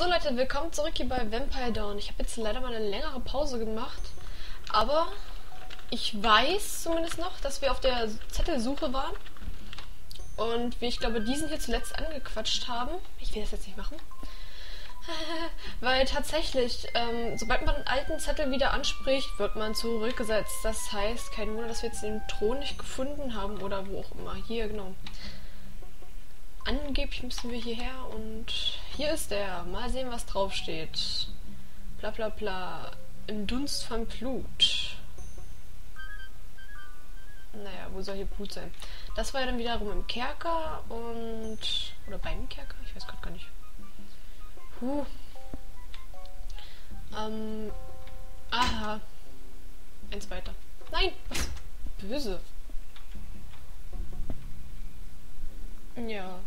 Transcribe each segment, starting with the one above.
So Leute, willkommen zurück hier bei Vampire Dawn. Ich habe jetzt leider mal eine längere Pause gemacht, aber ich weiß zumindest noch, dass wir auf der Zettelsuche waren und wir, ich glaube, diesen hier zuletzt angequatscht haben. Ich will das jetzt nicht machen. Weil tatsächlich, ähm, sobald man einen alten Zettel wieder anspricht, wird man zurückgesetzt. Das heißt, kein Wunder, dass wir jetzt den Thron nicht gefunden haben oder wo auch immer. Hier, genau. Angeblich müssen wir hierher und hier ist er. Mal sehen, was draufsteht. Bla bla bla. Im Dunst von Blut. Naja, wo soll hier Blut sein? Das war ja dann wiederum im Kerker und. Oder beim Kerker? Ich weiß gerade gar nicht. Puh. Ähm. Aha. Eins weiter. Nein! Was? Böse. Ja.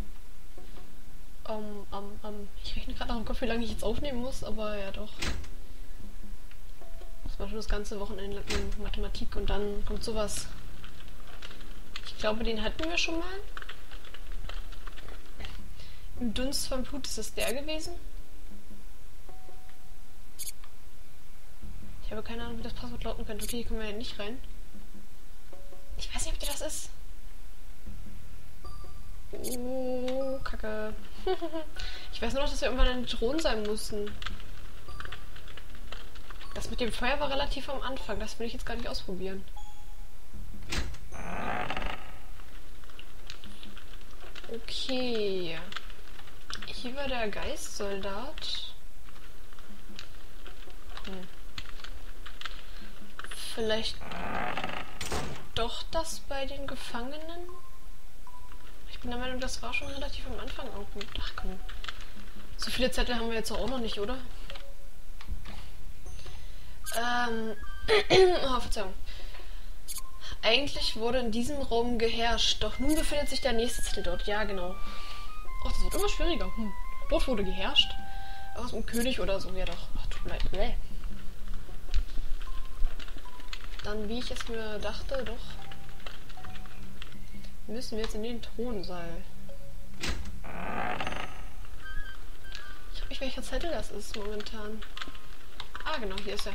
Um, um, um. Ich rechne gerade noch im Kopf, wie lange ich jetzt aufnehmen muss, aber ja doch. Das war schon das ganze Wochenende in Mathematik und dann kommt sowas. Ich glaube, den hatten wir schon mal. Im Dunst vom Blut ist das der gewesen. Ich habe keine Ahnung, wie das Passwort lauten könnte. Okay, hier kommen wir ja nicht rein. Oh, Kacke. ich weiß nur noch, dass wir irgendwann ein Thron sein mussten. Das mit dem Feuer war relativ am Anfang. Das will ich jetzt gar nicht ausprobieren. Okay. Hier war der Geistsoldat. Hm. Vielleicht doch das bei den Gefangenen? Bin der Meinung, das war schon relativ am Anfang auch Ach komm. So viele Zettel haben wir jetzt auch noch nicht, oder? Ähm. oh, Verzeihung. Eigentlich wurde in diesem Raum geherrscht, doch nun befindet sich der nächste Zettel dort. Ja, genau. Oh, das wird immer schwieriger. Hm. Dort wurde geherrscht. Aus dem König oder so. Ja doch. Ach, tut mir leid. Nee. Dann, wie ich es mir dachte, doch. Müssen wir jetzt in den Thronsaal. Ich frage mich, welcher Zettel das ist momentan. Ah, genau, hier ist er.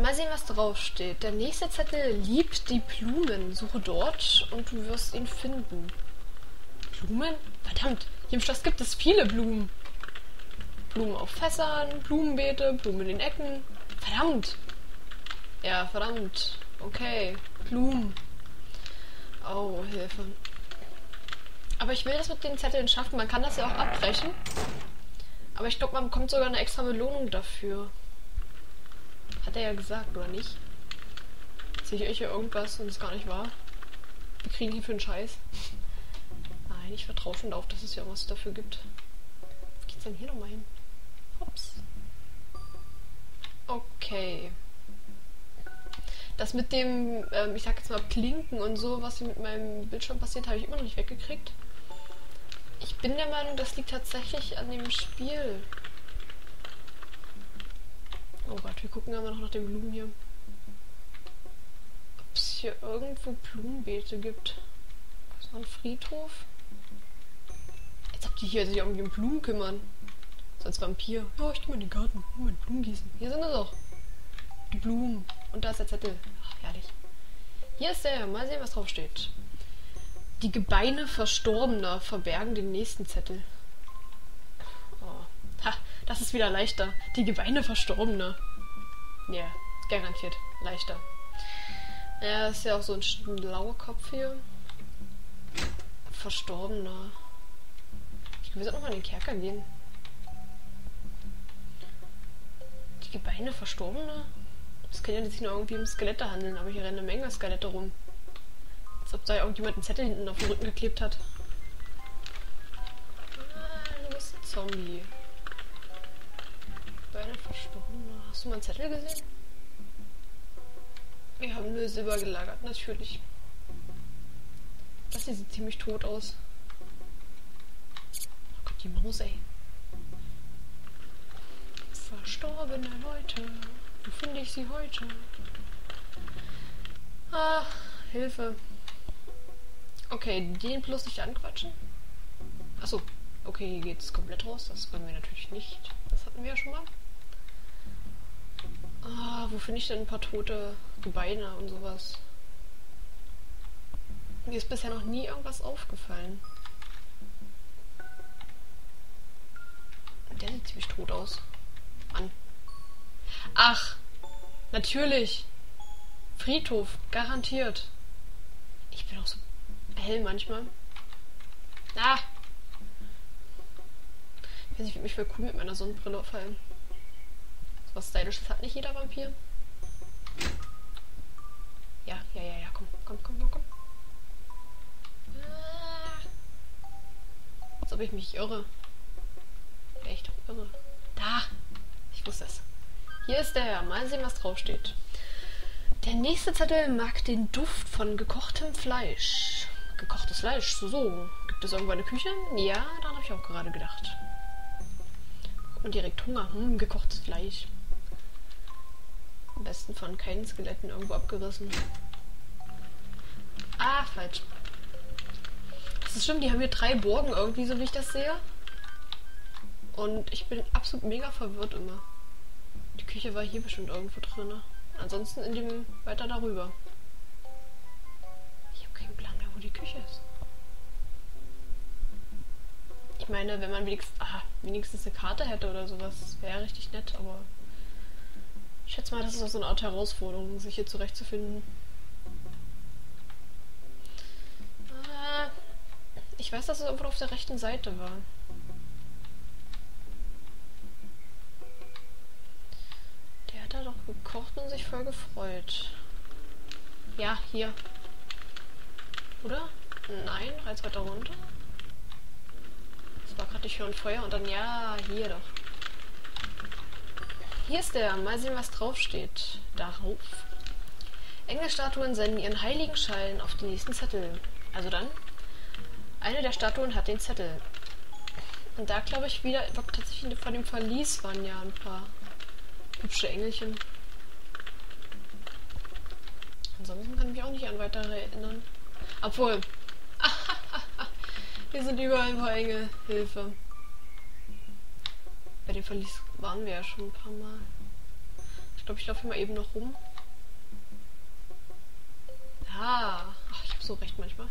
Mal sehen, was drauf steht. Der nächste Zettel liebt die Blumen. Suche dort und du wirst ihn finden. Blumen? Verdammt, hier im Schloss gibt es viele Blumen. Blumen auf Fässern, Blumenbeete, Blumen in den Ecken. Verdammt. Ja, verdammt. Okay. Blumen. Oh, Hilfe. Aber ich will das mit den Zetteln schaffen. Man kann das ja auch abbrechen. Aber ich glaube, man bekommt sogar eine extra Belohnung dafür. Hat er ja gesagt, oder nicht? Sehe ich hier irgendwas und es gar nicht wahr? Wir kriegen hier für einen Scheiß. Nein, ich vertraue schon darauf, dass es ja was dafür gibt. Wo geht's denn hier nochmal hin? Ups. Okay. Das mit dem, ähm, ich sag jetzt mal, Klinken und so, was hier mit meinem Bildschirm passiert, habe ich immer noch nicht weggekriegt. Ich bin der Meinung, das liegt tatsächlich an dem Spiel. Oh Gott, wir gucken aber noch nach den Blumen hier. Ob es hier irgendwo Blumenbeete gibt. Noch ein Friedhof. Als ob die hier sich irgendwie um Blumen kümmern. So als Vampir. Ja, ich geh mal in den Garten. Mal Blumen gießen. Hier sind es auch. Die Blumen. Und da ist der Zettel. Ach, herrlich. Hier ist der. Mal sehen, was drauf steht. Die Gebeine Verstorbener verbergen den nächsten Zettel. Ha, das ist wieder leichter. Die Gebeine Verstorbener. Ja, yeah, garantiert. Leichter. Ja, ist ja auch so ein blauer Kopf hier. Verstorbener. Ich will noch mal in den Kerker gehen. Die Gebeine Verstorbener? Das kann ja sich nur irgendwie um Skelette handeln, aber hier rennen eine Menge Skelette rum. Als ob da irgendjemand einen Zettel hinten auf den Rücken geklebt hat. Ah, du bist ein Zombie. Beine verstorben. Hast du mal einen Zettel gesehen? Wir haben nur Silber gelagert, natürlich. Das hier sieht ziemlich tot aus. Oh Gott, die Maus, ey. Verstorbene Leute. Wo finde ich sie heute? Ach, Hilfe. Okay, den bloß nicht anquatschen. Achso, Okay, hier geht es komplett raus. Das wollen wir natürlich nicht. Das hatten wir ja schon mal. Ah, wo finde ich denn ein paar tote Gebeine und sowas? Mir ist bisher noch nie irgendwas aufgefallen. Der sieht ziemlich tot aus. An. Ach, natürlich. Friedhof, garantiert. Ich bin auch so hell manchmal. Ah. Ich weiß nicht, ich mich voll cool mit meiner Sonnenbrille auffallen. So was Stylisches hat nicht jeder Vampir. Ja, ja, ja, ja, komm, komm, komm, komm, komm. Ah. Als ob ich mich irre. Echt irre. Da! Ich wusste es. Hier ist der. Mal sehen, was draufsteht. Der nächste Zettel mag den Duft von gekochtem Fleisch. Gekochtes Fleisch, so, so. Gibt es irgendwo eine Küche? Ja, daran habe ich auch gerade gedacht. Und direkt Hunger. Hm, gekochtes Fleisch. Am besten von keinen Skeletten irgendwo abgerissen. Ah, falsch. Das ist stimmt, die haben hier drei Burgen irgendwie, so wie ich das sehe. Und ich bin absolut mega verwirrt immer. Die Küche war hier bestimmt irgendwo drin. Ansonsten in dem weiter darüber. Ich habe keinen Plan mehr, wo die Küche ist. Ich meine, wenn man wenigstens, ah, wenigstens eine Karte hätte oder sowas, wäre richtig nett, aber ich schätze mal, das ist auch so eine Art Herausforderung, sich hier zurechtzufinden. Ah, ich weiß, dass es irgendwo auf der rechten Seite war. Hat er doch gekocht und sich voll gefreut. Ja, hier. Oder? Nein, reiz weiter runter. Das war gerade, ich höre ein Feuer und dann, ja, hier doch. Hier ist der. Mal sehen, was draufsteht. Darauf. Engelstatuen senden ihren heiligen Schein auf den nächsten Zettel. Also dann, eine der Statuen hat den Zettel. Und da glaube ich wieder, tatsächlich von dem Verlies waren ja ein paar hübsche Engelchen. Ansonsten kann ich mich auch nicht an weitere erinnern. Obwohl. Hier sind überall ein paar Engel. Hilfe. Bei dem Verlies waren wir ja schon ein paar Mal. Ich glaube, ich laufe mal eben noch rum. Ah, ach, ich habe so recht manchmal.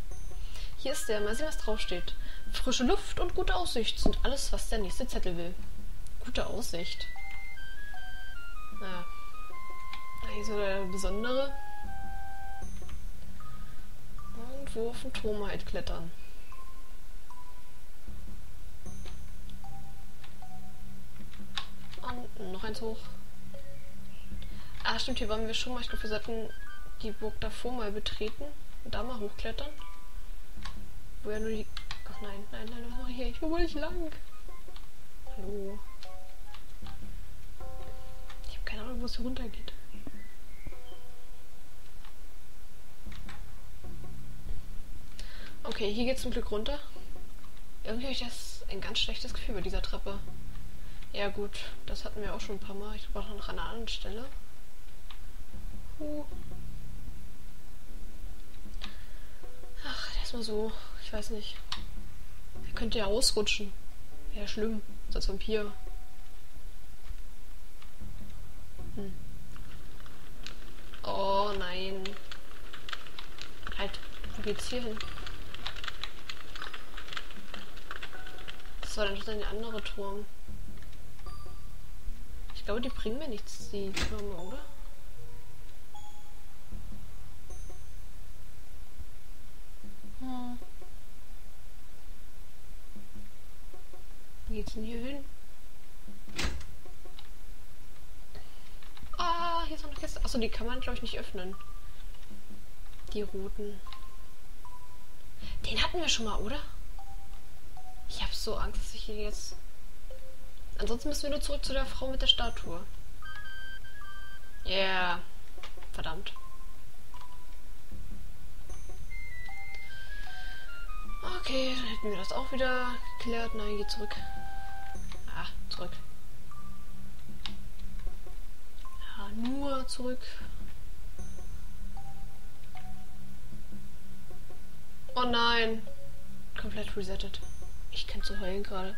Hier ist der. Mal sehen, was draufsteht. Frische Luft und gute Aussicht sind alles, was der nächste Zettel will. Gute Aussicht. Ja. Hier so der besondere. Irgendwo auf den Turm halt klettern. Und noch eins hoch. Ah, stimmt, hier waren wir schon mal. Ich glaube, wir sollten die Burg davor mal betreten und da mal hochklettern. Wo ja nur die. Ach nein, nein, nein, was ich hier? Ich will nicht lang. Hallo. Wo es hier runtergeht. Okay, hier geht zum Glück runter. Irgendwie habe ich das ein ganz schlechtes Gefühl bei dieser Treppe. Ja gut, das hatten wir auch schon ein paar Mal. Ich brauche noch an einer anderen Stelle. Uh. Ach, der ist mal so. Ich weiß nicht. Er könnte ja ausrutschen. Wäre schlimm. Als Vampir. Hm. Oh nein. Halt, wo geht's hier hin? Das war dann doch der andere Turm. Ich glaube, die bringen mir nichts, die Türme, oder? Hm. Wie geht's denn hier hin? Hier ist noch eine Kiste. Achso, die kann man, glaube ich, nicht öffnen. Die roten. Den hatten wir schon mal, oder? Ich habe so Angst, dass ich hier jetzt... Ansonsten müssen wir nur zurück zu der Frau mit der Statue. Ja. Yeah. Verdammt. Okay, dann hätten wir das auch wieder geklärt. Nein, geh zurück. Ah, zurück. Nur zurück. Oh nein. Komplett resettet. Ich kann zu heulen gerade.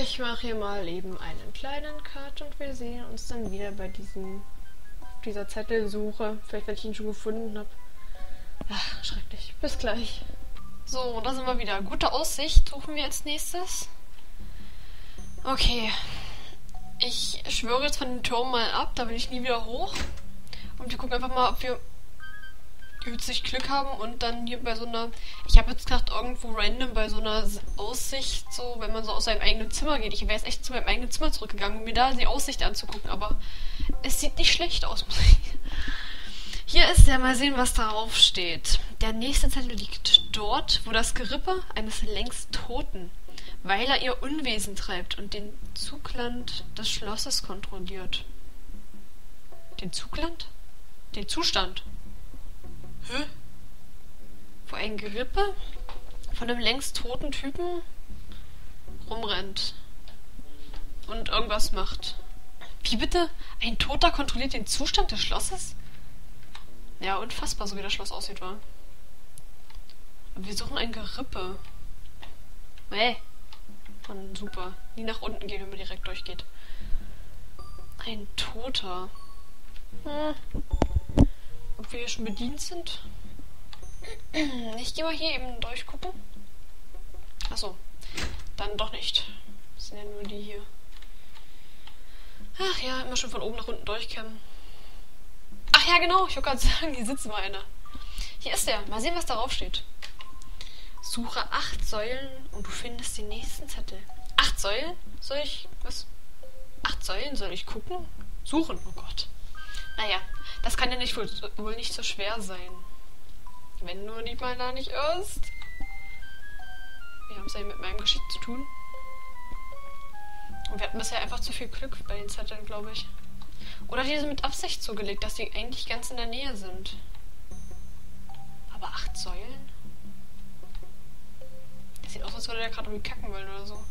Ich mache hier mal eben einen kleinen Cut und wir sehen uns dann wieder bei diesem dieser Zettelsuche. Vielleicht, wenn ich ihn schon gefunden habe. Ach, schrecklich. Bis gleich. So, da sind wir wieder. Gute Aussicht suchen wir als nächstes. Okay. Ich schwöre jetzt von dem Turm mal ab, da will ich nie wieder hoch. Und wir gucken einfach mal, ob wir plötzlich Glück haben und dann hier bei so einer, ich habe jetzt gedacht, irgendwo random bei so einer Aussicht, so, wenn man so aus seinem eigenen Zimmer geht. Ich wäre jetzt echt zu meinem eigenen Zimmer zurückgegangen, um mir da die Aussicht anzugucken, aber es sieht nicht schlecht aus, Hier ist ja mal sehen, was darauf steht. Der nächste Zettel liegt dort, wo das Gerippe eines längst Toten, weil er ihr Unwesen treibt und den Zugland des Schlosses kontrolliert. Den Zugland? Den Zustand. Hä? Wo ein Gerippe von einem längst toten Typen rumrennt und irgendwas macht. Wie bitte? Ein Toter kontrolliert den Zustand des Schlosses? Ja, unfassbar, so wie das Schloss aussieht, war. Wir suchen ein Gerippe. Hey. Mann, super. Nie nach unten gehen, wenn man direkt durchgeht. Ein Toter. Hm. Ob wir hier schon bedient sind? Ich gehe mal hier eben durchgucken. Achso. Dann doch nicht. Das sind ja nur die hier. Ach ja, immer schon von oben nach unten durchkämmen. Ach ja, genau. Ich wollte gerade sagen, hier sitzt mal einer. Hier ist er. Mal sehen, was darauf steht. Suche acht Säulen und du findest den nächsten Zettel. Acht Säulen? Soll ich. Was? Acht Säulen? Soll ich gucken? Suchen? Oh Gott. Naja, das kann ja nicht wohl, wohl nicht so schwer sein. Wenn nur nicht mal da nicht ist. Wir haben es ja mit meinem Geschick zu tun. Und wir hatten bisher einfach zu viel Glück bei den Zetteln, glaube ich. Oder die sind mit Absicht zugelegt, dass die eigentlich ganz in der Nähe sind. Aber acht Säulen? Sieht aus, als würde der gerade irgendwie kacken wollen oder so.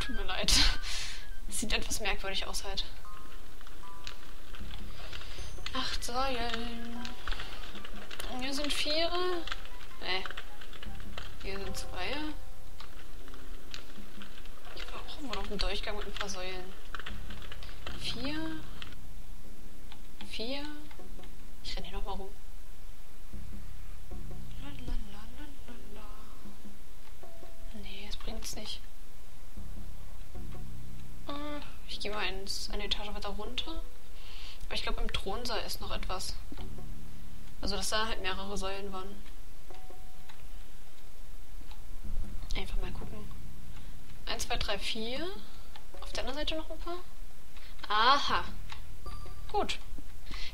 Tut mir leid. Das sieht etwas merkwürdig aus halt. Acht Säulen. Hier sind vier. Ne. Hier sind zwei. Ich brauche wohl noch einen Durchgang mit ein paar Säulen. Vier. Vier. Ich renne hier nochmal rum. Bringt's nicht. Ah, ich gehe mal ins, eine Etage weiter runter. Aber ich glaube, im Thronsaal ist noch etwas. Also, dass da halt mehrere Säulen waren. Einfach mal gucken. 1, 2, 3, 4. Auf der anderen Seite noch ein paar. Aha. Gut.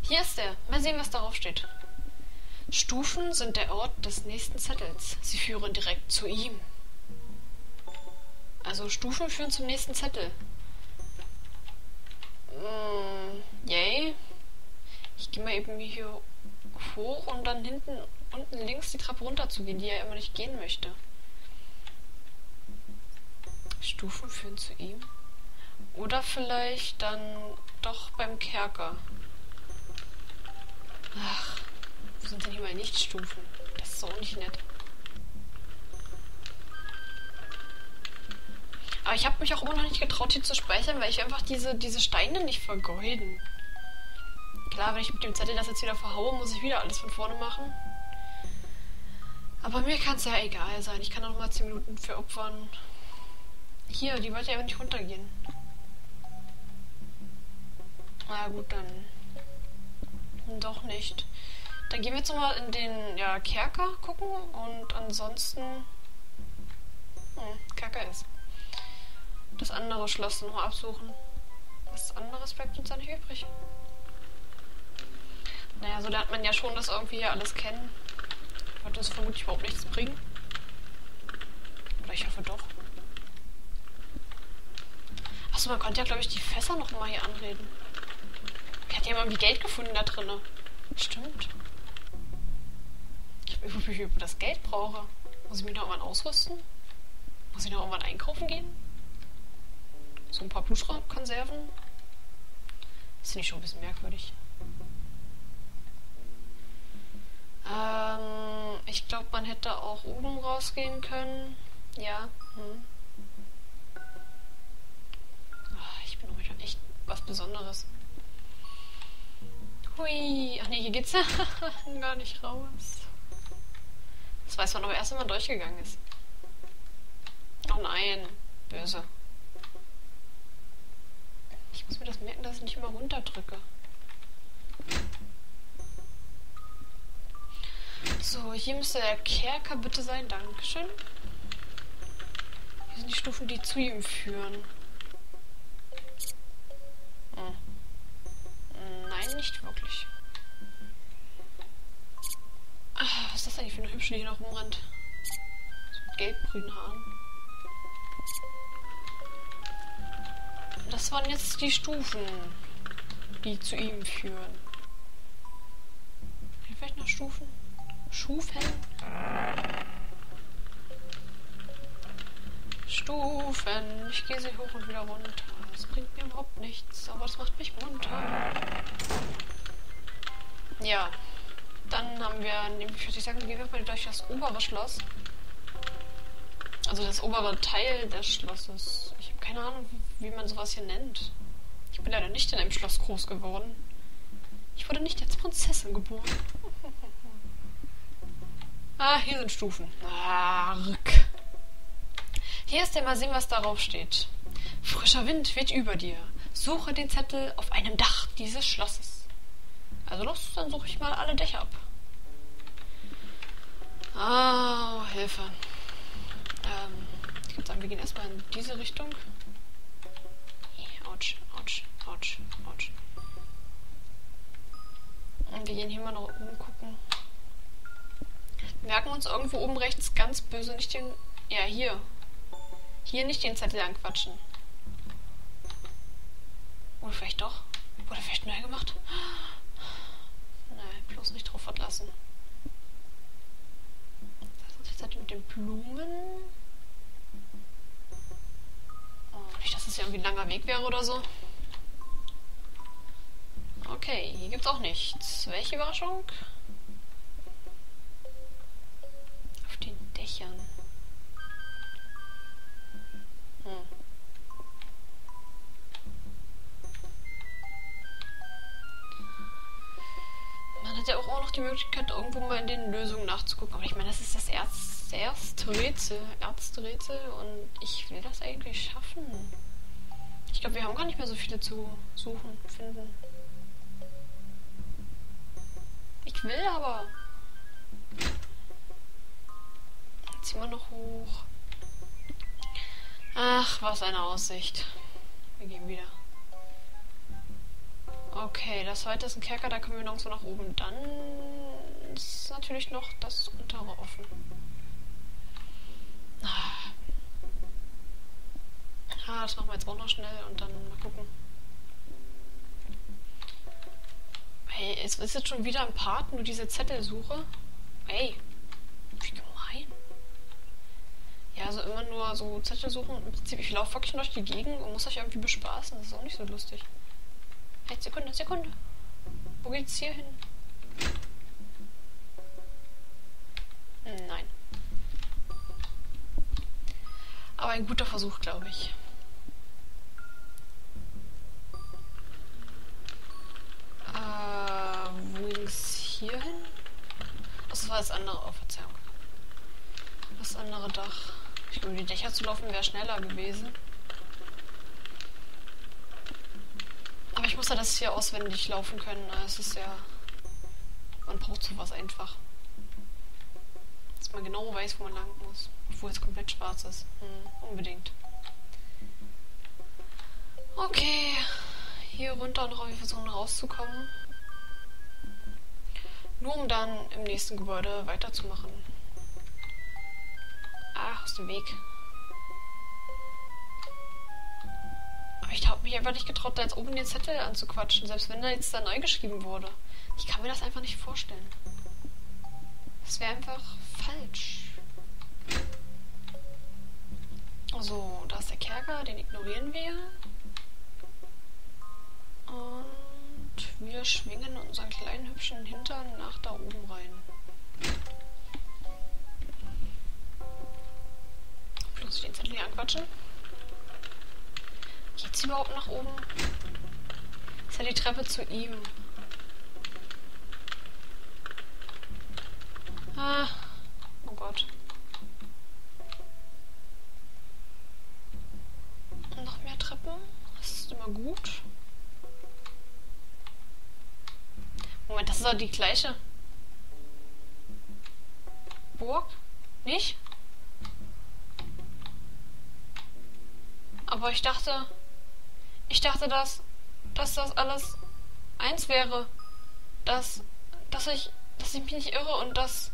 Hier ist er. Mal sehen, was darauf steht. Stufen sind der Ort des nächsten Zettels. Sie führen direkt zu ihm. Also Stufen führen zum nächsten Zettel. Mm, yay. Ich gehe mal eben hier hoch und dann hinten unten links die Treppe runter zu gehen, die er immer nicht gehen möchte. Stufen führen zu ihm. Oder vielleicht dann doch beim Kerker. Ach, wo sind denn hier mal Lichtstufen? Das ist auch nicht nett. Aber ich habe mich auch immer noch nicht getraut, hier zu speichern, weil ich einfach diese, diese Steine nicht vergeuden. Klar, wenn ich mit dem Zettel das jetzt wieder verhaue, muss ich wieder alles von vorne machen. Aber mir kann es ja egal sein. Ich kann auch mal 10 Minuten für opfern. Hier, die wollte ja aber nicht runtergehen. Na gut, dann. Doch nicht. Dann gehen wir jetzt mal in den ja, Kerker gucken und ansonsten. Hm, Kerker ist das andere Schloss noch absuchen. Was anderes bleibt uns da nicht übrig. Naja, so lernt man ja schon, dass irgendwie hier alles kennen. Wird uns vermutlich überhaupt nichts bringen. Oder ich hoffe doch. Achso, man konnte ja, glaube ich, die Fässer noch mal hier anreden. Ich hatte ja irgendwie Geld gefunden da drinnen. Stimmt. Ich weiß nicht, wie ich über das Geld brauche. Muss ich mich noch irgendwann ausrüsten? Muss ich noch irgendwann einkaufen gehen? So ein paar Bluschraubkonserven. Das finde ich schon ein bisschen merkwürdig. Ähm, ich glaube, man hätte auch oben rausgehen können. Ja. Hm. Ach, ich bin heute echt was Besonderes. Hui. Ach nee, hier geht's ja gar nicht raus. Das weiß man aber erst, wenn man durchgegangen ist. Oh nein. Böse. Muss mir das merken, dass ich nicht immer runterdrücke. So, hier müsste der Kerker bitte sein. Dankeschön. Hier sind die Stufen, die zu ihm führen. Hm. Nein, nicht wirklich. Ach, was ist das eigentlich für eine hübsche, die hier noch rumrennt? So mit gelb-grünen Haaren. Das waren jetzt die Stufen, die zu ihm führen. Vielleicht noch Stufen? Stufen? Stufen. Ich gehe sie hoch und wieder runter. Das bringt mir überhaupt nichts, aber das macht mich munter. Ja. Dann haben wir, nämlich würde ich sagen, gehen wir mal durch das obere Schloss. Also das obere Teil des Schlosses. Keine Ahnung, wie man sowas hier nennt. Ich bin leider nicht in einem Schloss groß geworden. Ich wurde nicht als Prinzessin geboren. ah, hier sind Stufen. Arg. Hier ist ja mal sehen, was darauf steht. Frischer Wind weht über dir. Suche den Zettel auf einem Dach dieses Schlosses. Also los, dann suche ich mal alle Dächer ab. Ah, oh, Hilfe. Ich würde sagen, wir gehen erstmal in diese Richtung. Autsch, autsch, autsch, autsch. Und wir gehen hier mal nach oben gucken. Merken uns irgendwo oben rechts ganz böse nicht den... Ja, hier. Hier nicht den Zettel anquatschen. Oder vielleicht doch. Oder vielleicht neu gemacht. Nein, bloß nicht drauf verlassen. Das ist jetzt mit den Blumen. Nicht, dass es ja irgendwie ein langer Weg wäre oder so. Okay, hier gibt's auch nichts. Welche Überraschung? Auf den Dächern. Hm. Man hat ja auch noch die Möglichkeit, irgendwo mal in den Lösungen nachzugucken. Aber ich meine, das ist das Erz erste Rätsel, erste Rätsel und ich will das eigentlich schaffen. Ich glaube, wir haben gar nicht mehr so viele zu suchen, finden. Ich will aber. ziehen wir noch hoch. Ach, was eine Aussicht. Wir gehen wieder. Okay, das zweite ist ein Kerker, da kommen wir noch so nach oben. Dann ist natürlich noch das untere offen. Ah, das machen wir jetzt auch noch schnell und dann mal gucken. Hey, es ist jetzt schon wieder ein Part, nur diese Zettelsuche. Hey, wie gemein. Ja, also immer nur so Zettel suchen. Im Prinzip, ich laufe wirklich durch die Gegend und muss euch irgendwie bespaßen. Das ist auch nicht so lustig. Hey, Sekunde, Sekunde. Wo geht's hier hin? Nein. Aber ein guter Versuch, glaube ich. Äh, wo ging es hier hin? Das war das andere. Oh, Verzeihung. Das andere Dach. Ich glaube, die Dächer zu laufen wäre schneller gewesen. Aber ich muss ja das hier auswendig laufen können. Es ist ja. Man braucht sowas einfach. Dass man genau weiß, wo man lang muss. Obwohl es komplett schwarz ist. Hm, unbedingt. Okay. Hier runter noch irgendwie versuchen rauszukommen. Nur um dann im nächsten Gebäude weiterzumachen. Ach, aus dem Weg. Aber ich habe mich einfach nicht getraut, da jetzt oben den Zettel anzuquatschen, selbst wenn da jetzt da neu geschrieben wurde. Ich kann mir das einfach nicht vorstellen. Das wäre einfach falsch. So, da ist der Kerker, den ignorieren wir. Und wir schwingen unseren kleinen hübschen Hintern nach da oben rein. Ich den Zettel hier anquatschen? Geht's überhaupt nach oben? Ist ja die Treppe zu ihm. Ah. Gott. Noch mehr Treppen? Das ist immer gut. Moment, das ist doch die gleiche Burg. Nicht? Aber ich dachte, ich dachte, dass, dass das alles eins wäre. Dass, dass ich, dass ich mich nicht irre und dass...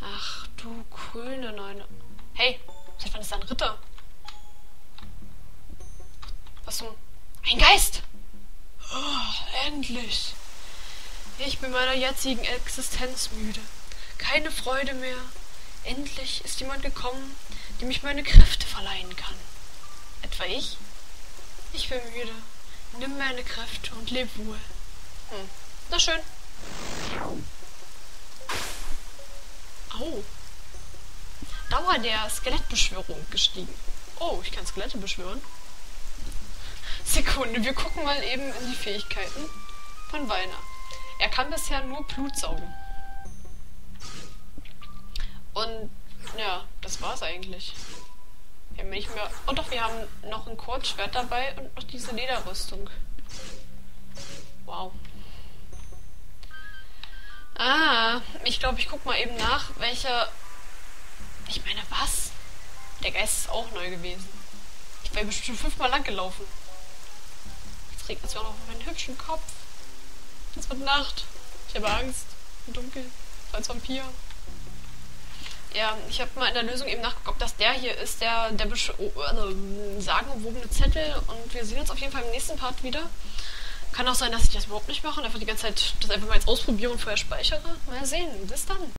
Ach, du grüne Neune. Hey, seit wann ist da ein Ritter? Was zum... Ein Geist! Oh, endlich! Ich bin meiner jetzigen Existenz müde. Keine Freude mehr. Endlich ist jemand gekommen, dem ich meine Kräfte verleihen kann. Etwa ich? Ich bin müde. Nimm meine Kräfte und leb wohl. Hm. Na schön. Au. Dauer der Skelettbeschwörung gestiegen. Oh, ich kann Skelette beschwören. Sekunde, wir gucken mal eben in die Fähigkeiten von Weiner. Er kann bisher nur Blut saugen. Und ja, das war's eigentlich. Wir haben nicht mehr. Oh doch, wir haben noch ein Kurzschwert dabei und noch diese Lederrüstung. Wow. Ah, ich glaube, ich guck mal eben nach, welcher. Ich meine, was? Der Geist ist auch neu gewesen. Ich war bestimmt fünfmal lang gelaufen. Jetzt regnet es auch noch auf meinen hübschen Kopf. Es wird Nacht. Ich habe Angst. Dunkel. Als Vampir. Ja, ich habe mal in der Lösung eben nachgeguckt, ob das der hier ist, der, der oh, also, sagenumwogene Zettel. Und wir sehen uns auf jeden Fall im nächsten Part wieder. Kann auch sein, dass ich das überhaupt nicht mache und einfach die ganze Zeit das einfach mal jetzt ausprobiere und vorher speichere. Mal sehen. Bis dann.